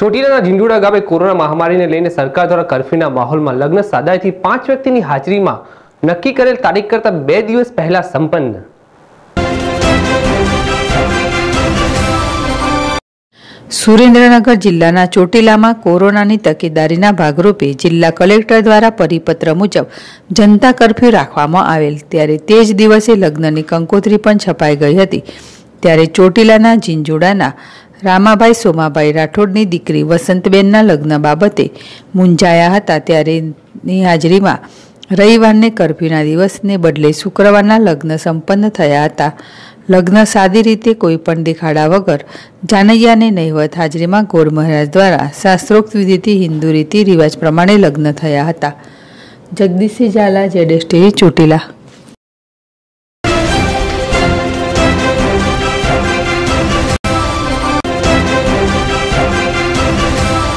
ચોટીલાના ઝીંડુડા ગામે કોરોના મહામારીને લઈને સરકાર દ્વારા કરફ્યુના માહોલમાં લગ્ન સાદાઈથી પાંચ વ્યક્તિની હાજરીમાં નક્કી કરેલ તારીખ કરતાં બે દિવસ પહેલા સંપન્ન. સુરેન્દ્રનગર જિલ્લાના ચોટીલામાં કોરોનાની તકેદારીના ભાગરૂપે જિલ્લા કલેક્ટર દ્વારા પરિપત્ર મુજબ જનતા કર્ફ્યુ રાખવામાં આવેલ. ત્યારે તે જ દિવસે લગ્નની કંકોત્રી પણ છપાઈ ગઈ હતી. ત્યારે ચોટીલાના ઝીંઝુડાના રામાભાઈ સોમાભાઈ રાઠોડની દીકરી વસંતબેનના લગ્ન બાબતે મૂંઝાયા હતા ત્યારેની હાજરીમાં રવિવારને કરફ્યુના દિવસને બદલે શુક્રવારના લગ્ન સંપન્ન થયા હતા. લગ્ન સાદી રીતે કોઈ પણ દેખાડા વગર જાનૈયાને નહિવત હાજરીમાં ગોળ મહારાજ દ્વારા શાસ્ત્રોક્ત વિધિથી હિન્દુ રીતિ રિવાજ પ્રમાણે લગ્ન થયા હતા. જગદીશસિંહ ઝાલા, જેડેશ ટીવી, ચોટીલા.